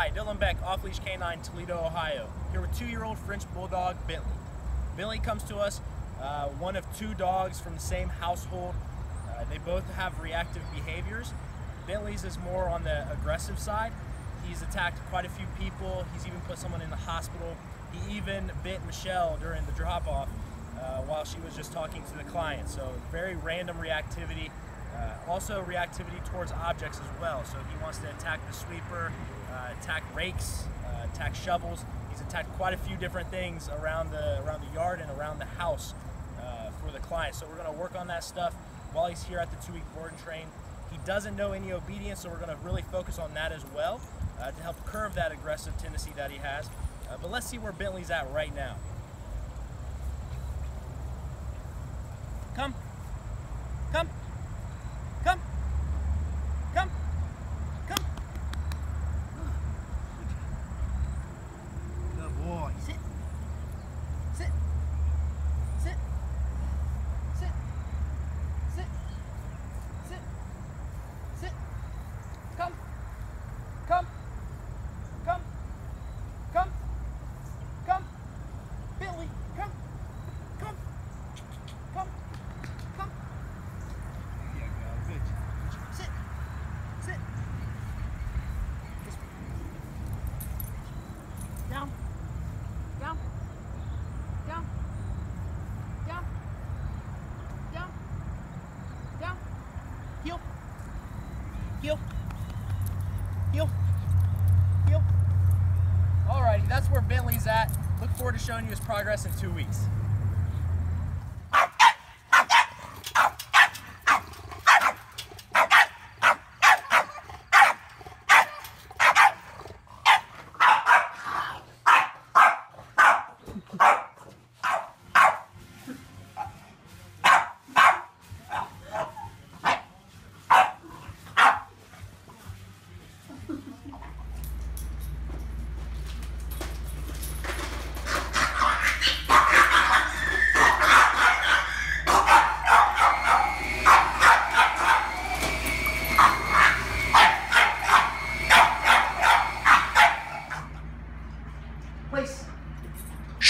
Caitlin Beck, Off Leash K9, Toledo, Ohio. Here with two-year-old French Bulldog Bentley. Bentley comes to us, uh, one of two dogs from the same household. Uh, they both have reactive behaviors. Bentley's is more on the aggressive side. He's attacked quite a few people. He's even put someone in the hospital. He even bit Michelle during the drop-off uh, while she was just talking to the client. So very random reactivity. Uh, also reactivity towards objects as well. So he wants to attack the sweeper, uh, attack rakes, uh, attack shovels. He's attacked quite a few different things around the around the yard and around the house uh, for the client. So we're going to work on that stuff while he's here at the two-week board and train. He doesn't know any obedience, so we're going to really focus on that as well uh, to help curb that aggressive tendency that he has. Uh, but let's see where Bentley's at right now. Bentley's at. Look forward to showing you his progress in two weeks.